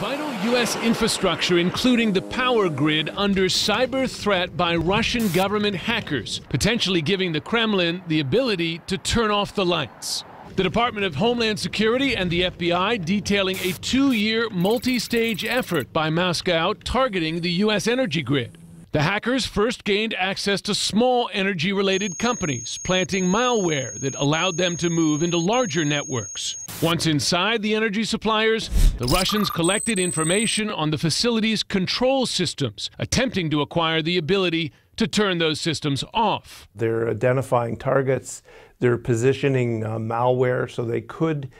Vital U.S. infrastructure, including the power grid, under cyber threat by Russian government hackers, potentially giving the Kremlin the ability to turn off the lights. The Department of Homeland Security and the FBI detailing a two year multi stage effort by Moscow targeting the U.S. energy grid. The hackers first gained access to small energy related companies, planting malware that allowed them to move into larger networks. Once inside the energy suppliers, the Russians collected information on the facility's control systems, attempting to acquire the ability to turn those systems off. They're identifying targets, they're positioning uh, malware so they could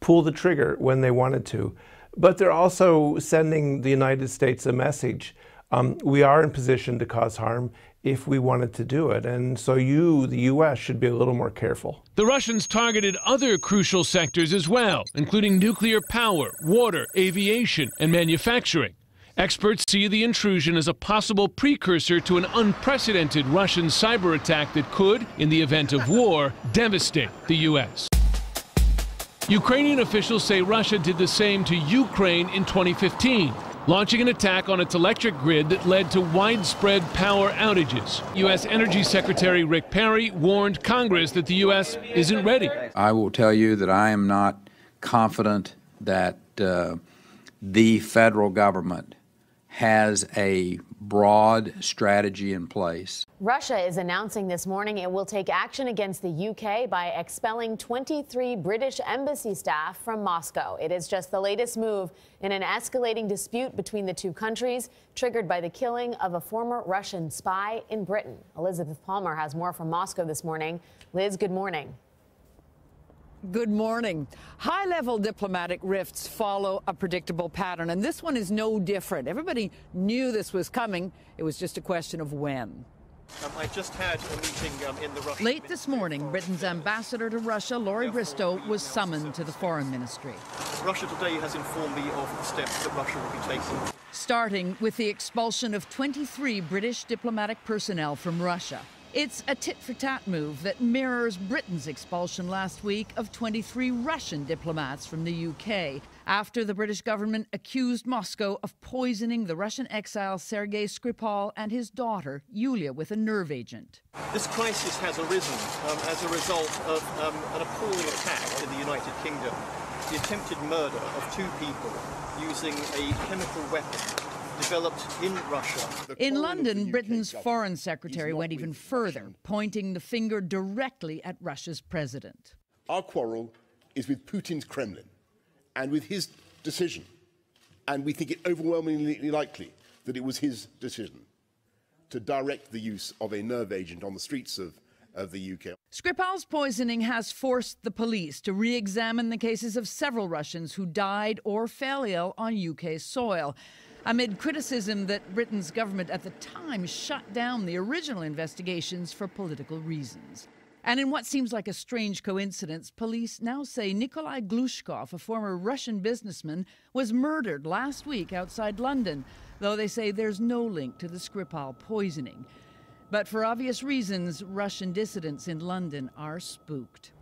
pull the trigger when they wanted to. But they're also sending the United States a message um, we are in position to cause harm if we wanted to do it. And so you, the U.S., should be a little more careful. The Russians targeted other crucial sectors as well, including nuclear power, water, aviation, and manufacturing. Experts see the intrusion as a possible precursor to an unprecedented Russian cyber attack that could, in the event of war, devastate the U.S. Ukrainian officials say Russia did the same to Ukraine in 2015 launching an attack on its electric grid that led to widespread power outages. U.S. Energy Secretary Rick Perry warned Congress that the U.S. isn't ready. I will tell you that I am not confident that uh, the federal government has a broad strategy in place. Russia is announcing this morning it will take action against the UK by expelling 23 British embassy staff from Moscow. It is just the latest move in an escalating dispute between the two countries, triggered by the killing of a former Russian spy in Britain. Elizabeth Palmer has more from Moscow this morning. Liz, good morning. Good morning. High level diplomatic rifts follow a predictable pattern, and this one is no different. Everybody knew this was coming, it was just a question of when. Um, I just had a meeting um, in the Russian Late this morning, Britain's ambassador to Russia, Laurie Bristow, was summoned to the foreign ministry. Russia today has informed me of the steps that Russia will be taking. Starting with the expulsion of 23 British diplomatic personnel from Russia. It's a tit for tat move that mirrors Britain's expulsion last week of 23 Russian diplomats from the UK after the British government accused Moscow of poisoning the Russian exile Sergei Skripal and his daughter, Yulia, with a nerve agent. This crisis has arisen um, as a result of um, an appalling attack in the United Kingdom, the attempted murder of two people using a chemical weapon developed in Russia. In London, Britain's foreign secretary went even further, pointing the finger directly at Russia's president. Our quarrel is with Putin's Kremlin and with his decision. And we think it overwhelmingly likely that it was his decision to direct the use of a nerve agent on the streets of, of the UK. Skripal's poisoning has forced the police to re examine the cases of several Russians who died or fell ill on UK soil amid criticism that Britain's government at the time shut down the original investigations for political reasons. And in what seems like a strange coincidence, police now say Nikolai Glushkov, a former Russian businessman, was murdered last week outside London, though they say there's no link to the Skripal poisoning. But for obvious reasons, Russian dissidents in London are spooked.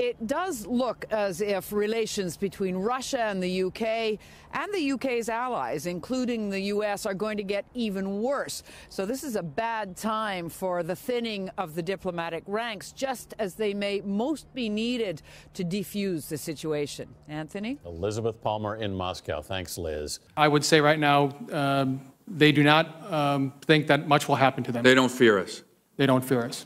It does look as if relations between Russia and the UK and the UK's allies, including the US, are going to get even worse. So this is a bad time for the thinning of the diplomatic ranks, just as they may most be needed to defuse the situation. Anthony? Elizabeth Palmer in Moscow. Thanks, Liz. I would say right now, um, they do not um, think that much will happen to them. They don't fear us. They don't fear us.